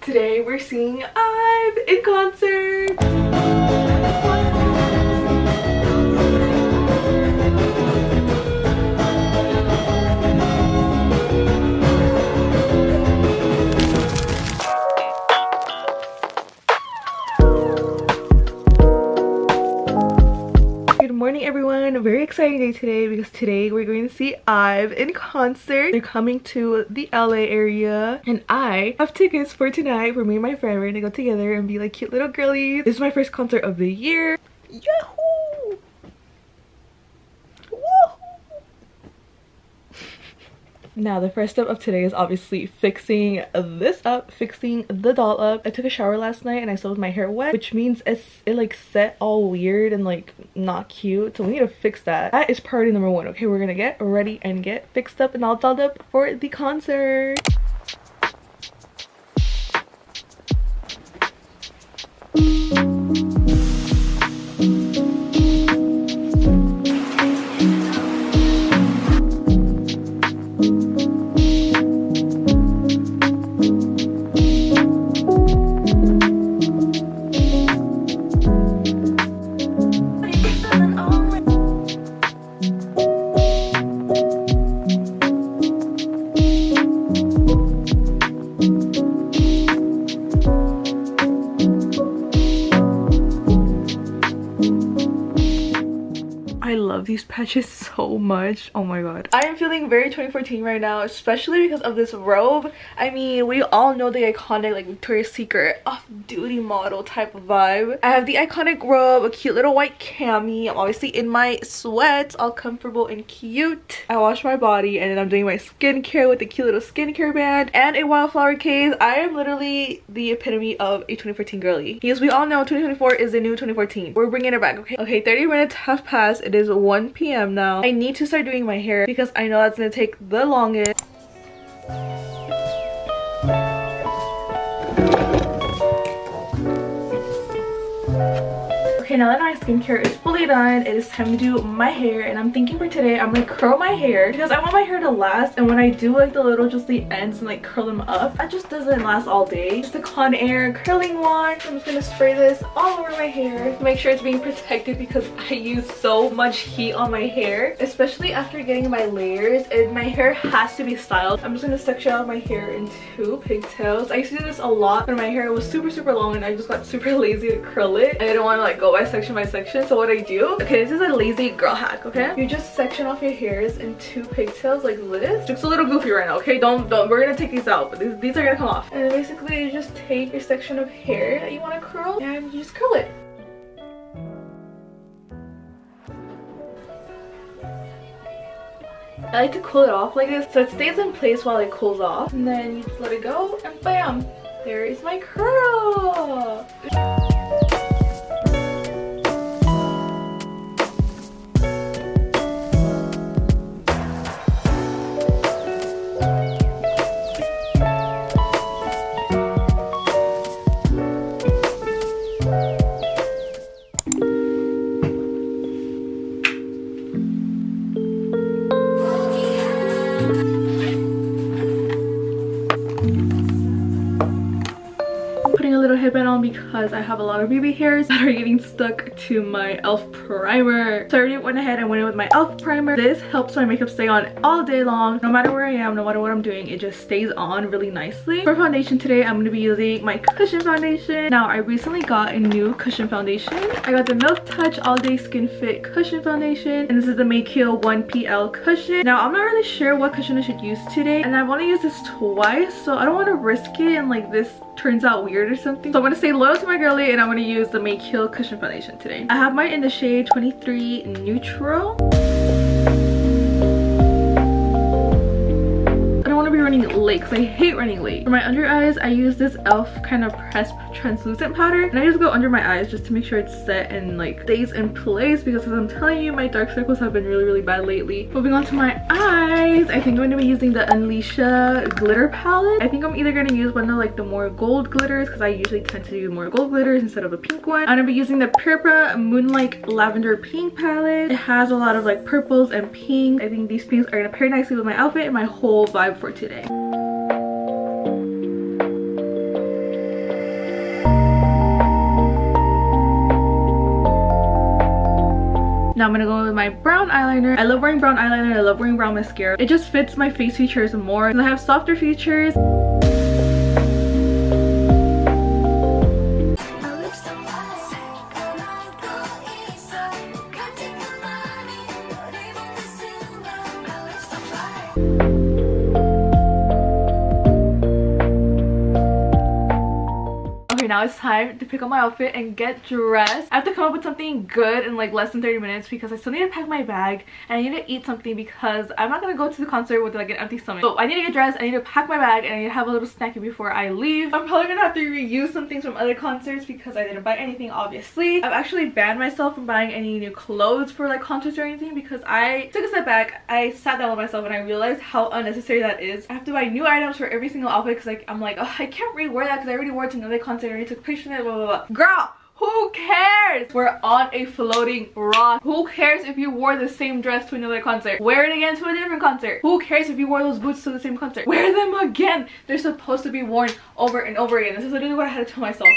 Today we're seeing IVE in concert! Exciting day today because today we're going to see IVE in concert. They're coming to the LA area and I have tickets for tonight for me and my friend. We're gonna go together and be like cute little girlies. This is my first concert of the year. Yahoo! Now the first step of today is obviously fixing this up, fixing the doll up. I took a shower last night and I still have my hair wet, which means it's, it like set all weird and like not cute. So we need to fix that. That is priority number one. Okay, we're gonna get ready and get fixed up and all dolled up for the concert. I love these patches so much. Oh my god. I am feeling very 2014 right now, especially because of this robe. I mean, we all know the iconic like Victoria's Secret off-duty model type of vibe. I have the iconic robe, a cute little white cami. I'm obviously in my sweats, all comfortable and cute. I wash my body and then I'm doing my skincare with a cute little skincare band and a wildflower case. I am literally the epitome of a 2014 girly. Because we all know 2024 is the new 2014. We're bringing it back, okay? Okay, 30 minutes have passed. It is 1 p.m. now. I need to start doing my hair because I know that's gonna take the longest. Okay, now that my skincare is fully done, it is time to do my hair. And I'm thinking for today, I'm gonna curl my hair because I want my hair to last. And when I do like the little, just the ends and like curl them up, that just doesn't last all day. Just the Conair curling wand. I'm just gonna spray this all over my hair make sure it's being protected because I use so much heat on my hair, especially after getting my layers. And my hair has to be styled. I'm just gonna section out my hair into pigtails. I used to do this a lot when my hair was super, super long and I just got super lazy to curl it. I didn't want to like go by section by section. So what I do, okay, this is a lazy girl hack, okay? You just section off your hairs in two pigtails like this. Looks a little goofy right now, okay? Don't, don't, we're gonna take these out, but these, these are gonna come off. And basically you just take your section of hair that you want to curl and you just curl it. I like to cool it off like this so it stays in place while it cools off. And then you just let it go and bam! There is my curl! Because I have a lot of baby hairs that are getting stuck to my e.l.f. primer. So I already went ahead and went in with my e.l.f. primer. This helps my makeup stay on all day long. No matter where I am, no matter what I'm doing, it just stays on really nicely. For foundation today, I'm going to be using my Cushion foundation. Now, I recently got a new Cushion foundation. I got the Milk Touch All Day Skin Fit Cushion Foundation. And this is the Make Heal 1PL Cushion. Now, I'm not really sure what cushion I should use today. And I've only used this twice, so I don't want to risk it and like this turns out weird or something. So I'm going to stay loyal to my girly and I'm going to use the Make Heal Cushion Foundation today. I have mine in the shade 23 Neutral. Running late because I hate running late. For my under eyes, I use this e.l.f. kind of pressed translucent powder. And I just go under my eyes just to make sure it's set and like stays in place because as I'm telling you, my dark circles have been really, really bad lately. Moving on to my eyes, I think I'm going to be using the Unleashia glitter palette. I think I'm either going to use one of like the more gold glitters because I usually tend to do more gold glitters instead of a pink one. I'm going to be using the Purpura Moonlight Lavender Pink palette. It has a lot of like purples and pink. I think these pinks are going to pair nicely with my outfit and my whole vibe for today. Now I'm gonna go with my brown eyeliner. I love wearing brown eyeliner. I love wearing brown mascara. It just fits my face features more. I have softer features. Now time to pick up my outfit and get dressed. I have to come up with something good in like less than 30 minutes because I still need to pack my bag and I need to eat something because I'm not gonna go to the concert with like an empty stomach. So I need to get dressed, I need to pack my bag, and I need to have a little snacky before I leave. I'm probably gonna have to reuse some things from other concerts because I didn't buy anything obviously. I've actually banned myself from buying any new clothes for like concerts or anything because I took a step back, I sat down with myself and I realized how unnecessary that is. I have to buy new items for every single outfit because like I'm like, oh, I can't re-wear that because I already wore it to another concert already took blah, blah, blah. Girl, who cares? We're on a floating rock. Who cares if you wore the same dress to another concert? Wear it again to a different concert. Who cares if you wore those boots to the same concert? Wear them again. They're supposed to be worn over and over again. This is literally what I had to tell myself.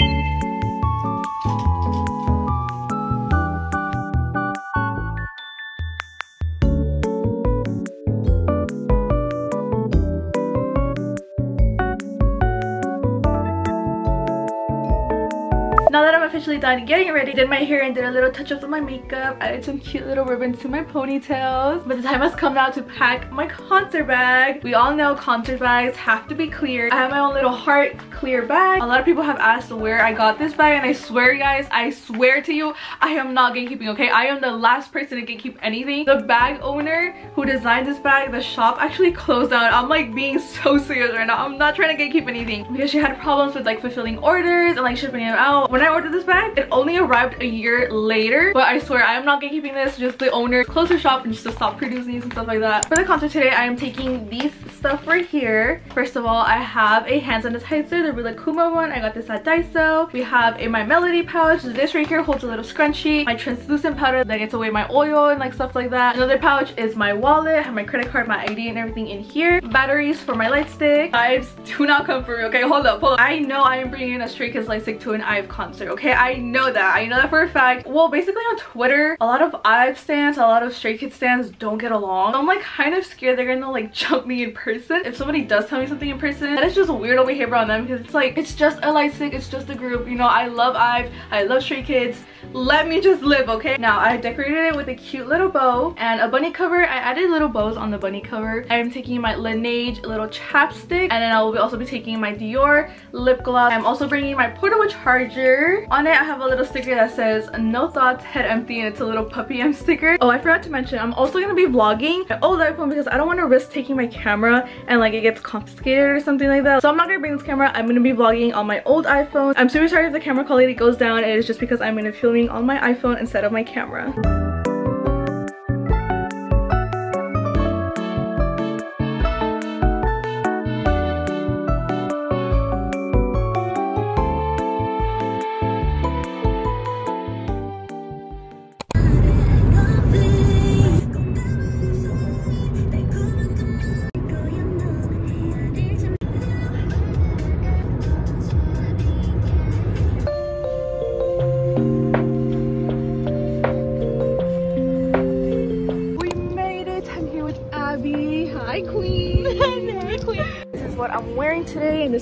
Officially done getting ready, did my hair and did a little touch up to my makeup, I added some cute little ribbons to my ponytails. But the time has come now to pack my concert bag. We all know concert bags have to be clear. I have my own little heart clear bag. A lot of people have asked where I got this bag and I swear guys, I swear to you, I am not gatekeeping, okay? I am the last person to gatekeep anything. The bag owner who designed this bag, the shop actually closed down. I'm like being so serious right now. I'm not trying to gatekeep anything because she had problems with like fulfilling orders and like shipping them out. When I ordered this bag, it only arrived a year later. But I swear, I am not gatekeeping this. Just the owner closed her shop and just to stop producing these and stuff like that. For the concert today, I am taking these stuff right here. First of all, I have a hand sanitizer, the Rilakkuma one. I got this at Daiso. We have a My Melody pouch. This right here holds a little scrunchie. My translucent powder that gets away my oil and like stuff like that. Another pouch is my wallet. I have my credit card, my ID and everything in here. Batteries for my light stick. Vibes do not come for me, okay? Hold up, hold up. I know I am bringing a Stray Kids light stick to an IVE concert, okay? I know that. I know that for a fact. Well, basically on Twitter, a lot of IVE stans, a lot of Stray Kids stans don't get along. So I'm like kind of scared they're gonna like jump me in person. If somebody does tell me something in person, that is just weirdo behavior on them because it's like, it's just a light stick, it's just a group. You know, I love IVE, I love Stray Kids. Let me just live, okay? Now, I decorated it with a cute little bow and a bunny cover. I added little bows on the bunny cover. I am taking my Laneige little chapstick and then I will also be taking my Dior lip gloss. I'm also bringing my portable charger. On it, I have a little sticker that says no thoughts, head empty and it's a little puppy M sticker. Oh, I forgot to mention, I'm also going to be vlogging my old iPhone because I don't want to risk taking my camera and like it gets confiscated or something like that. So I'm not to bring this camera. I'm going to be vlogging on my old iPhone. I'm super sorry if the camera quality goes down. It is just because I'm going to be filming on my iPhone instead of my camera.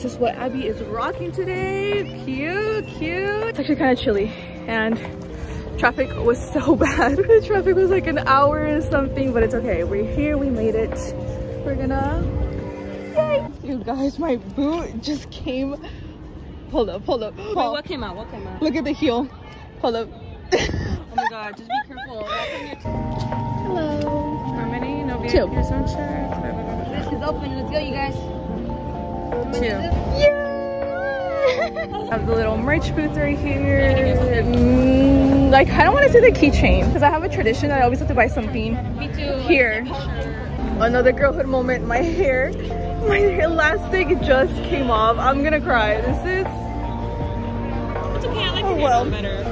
This is what Abby is rocking today. Cute, cute. It's actually kind of chilly and traffic was so bad. the traffic was like an hour or something, but it's okay. We're here, we made it. We're gonna, yay! You guys, my boot just came. Hold up, hold up. Wait, what came out? What came out? Look at the heel. Hold up. oh my god, just be careful. Hello. How many? No Two. This is open. Let's go, you guys. Too. have the little merch booth right here. Mm, like, I don't want to say the keychain because I have a tradition that I always have to buy something Me too. here. Another girlhood moment. My hair, my elastic just came off. I'm gonna cry. This is. It's okay. I like Oh, well. better.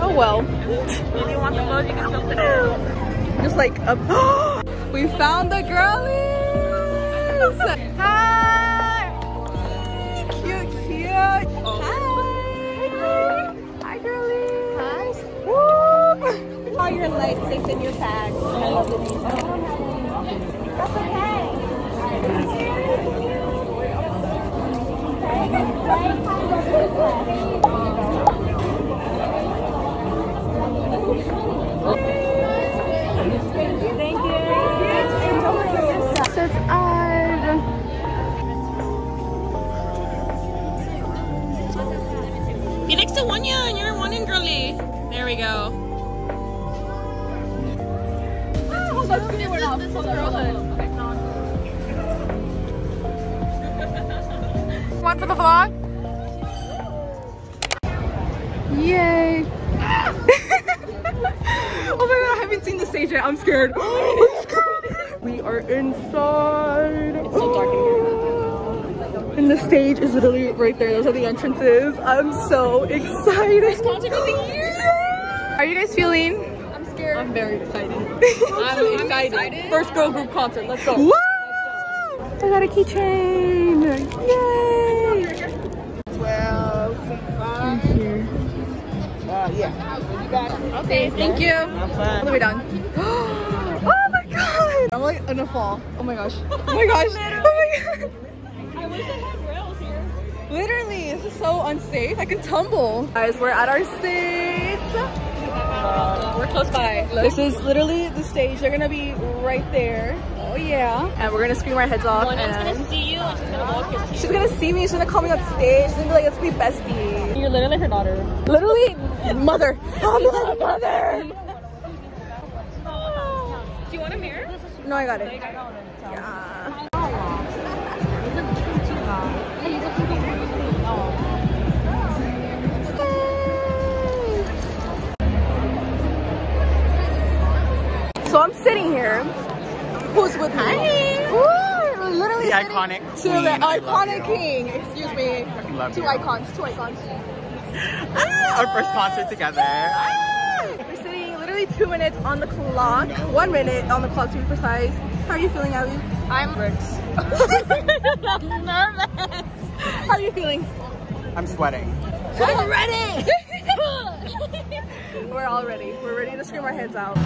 Oh well. If you want the bows, you can still put it. Just like a. we found the girlies. Your life safe in your bag. I love the That's you guys feeling? I'm scared. I'm very excited. I'm excited. First girl group concert. Let's go. Woo! I got a keychain. Yay! Thank you. Okay, Thank you. All the way down. oh my god! I'm like gonna fall. Oh my gosh. Oh my gosh. Oh my god. I wish I had rails here. Literally, this is so unsafe. I could tumble. Guys, we're at our seats. We're close by. This is literally the stage. They're gonna be right there. Oh yeah. And we're gonna scream our heads off. And gonna see you and she's gonna walk your she's gonna see me. She's gonna call me on stage. She's gonna be like, let's be besties. You're literally her daughter. Literally, mother. I'm like mother. Do you want a mirror? No, I got it. Yeah. Iconic to queen. the iconic king. Excuse me. Love two you. icons. Two icons. Ah, our first concert together. Ah. We're sitting literally two minutes on the clock. One minute on the clock to be precise. How are you feeling, Ali? I'm nervous. How are you feeling? I'm sweating. We're ready. We're all ready. We're ready to scream our heads out.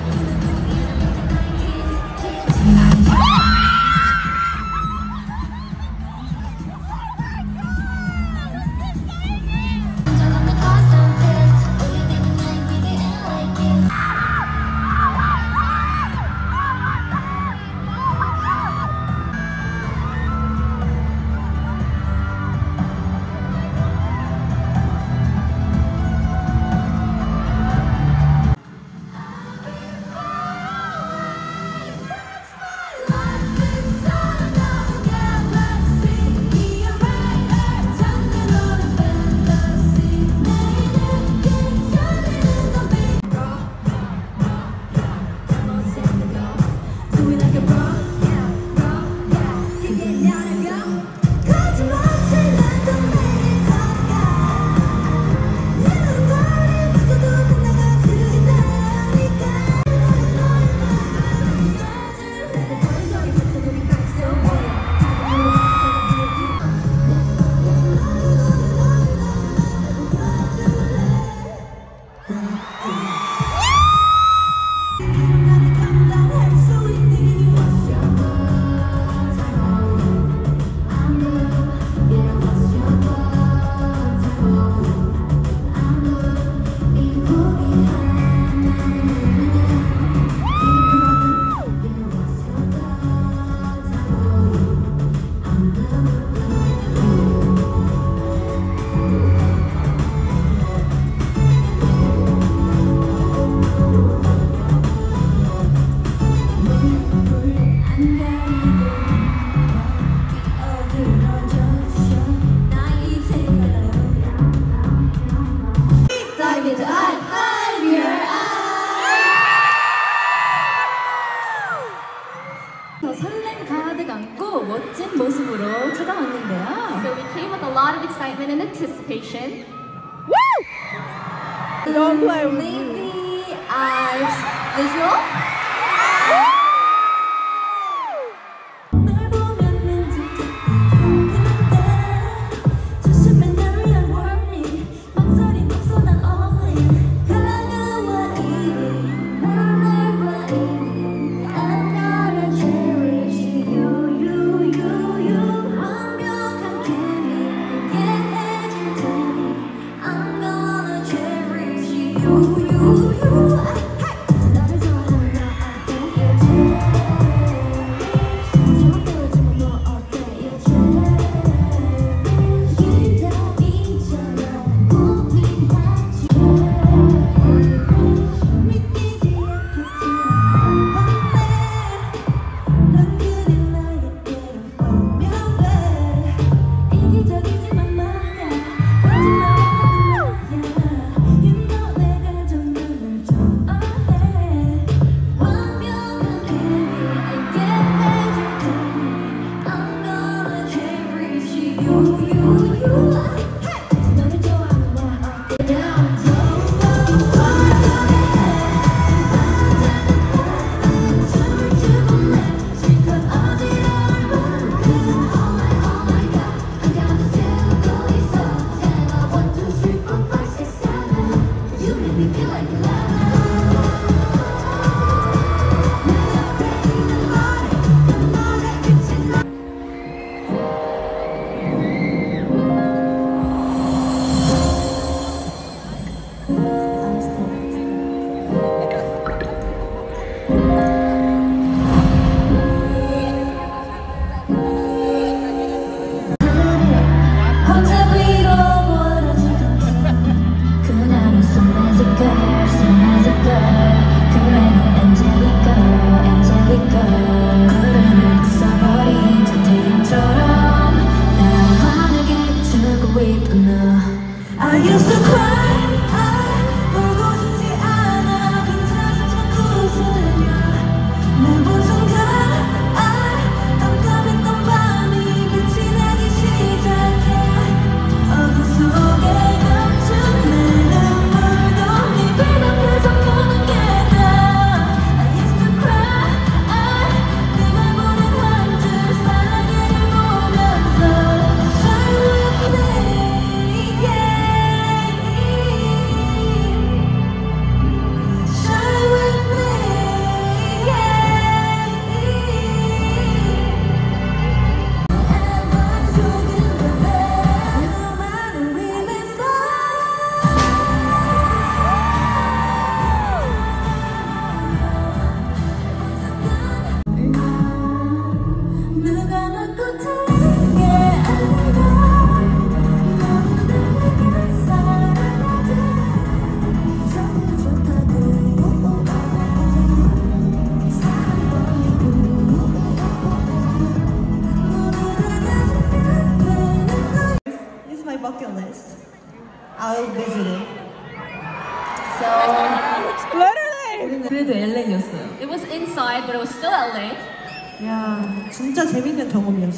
Maybe as visual.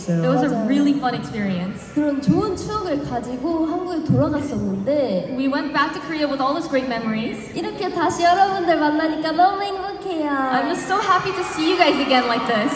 It was a really fun experience. 그런 좋은 추억을 가지고 한국에 돌아갔었는데 We went back to Korea with all those great memories. 이렇게 다시 여러분들 만나니까 너무 행복해요. I'm just so happy to see you guys again like this.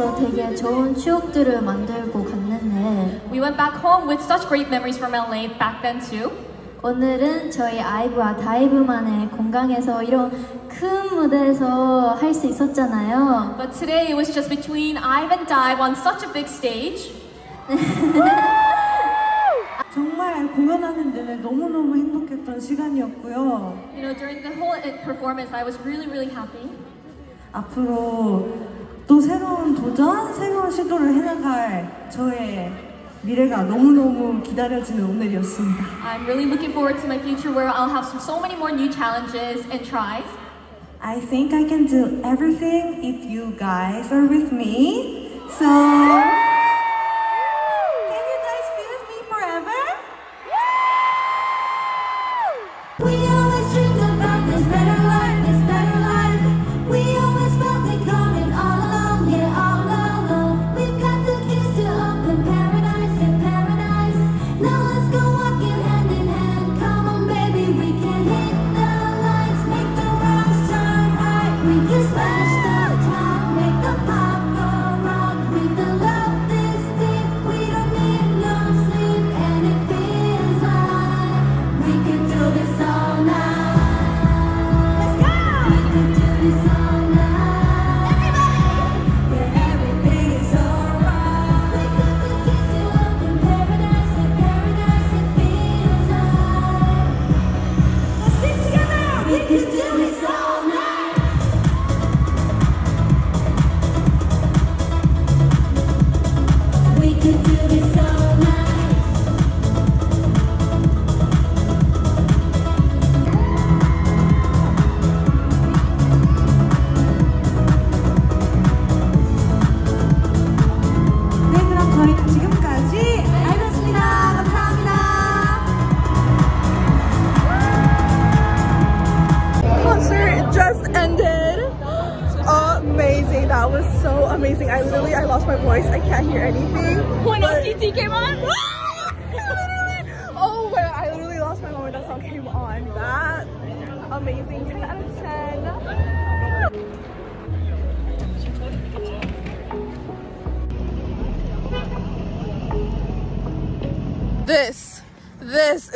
LA에서 되게 좋은 추억들을 만들고 갔는데 We went back home with such great memories from LA back then too. 오늘은 저희 아이브와 다이브만의 공강에서 이런 큰 무대에서 할 수 있었잖아요. But today it was just between Ive and Dive on such a big stage. 정말 공연하는 내내 너무너무 행복했던 시간이었고요. You know, during the whole uh, performance, I was really, really happy. 앞으로 또 새로운 도전, 새로운 시도를 해나갈 저의 미래가 너무너무 기다려지는 오늘이었습니다. I'm really looking forward to my future where I'll have some, so many more new challenges and tries. I think I can do everything if you guys are with me. So,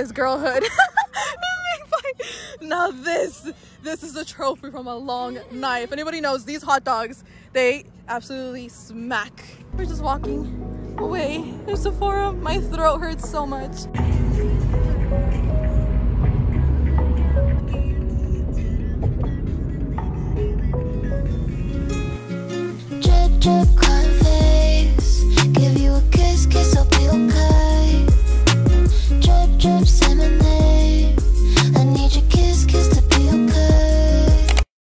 is girlhood. now this, this is a trophy from a long knife. Anybody knows these hot dogs, they absolutely smack. We're just walking away. There's Sephora. My throat hurts so much. Drip, drip,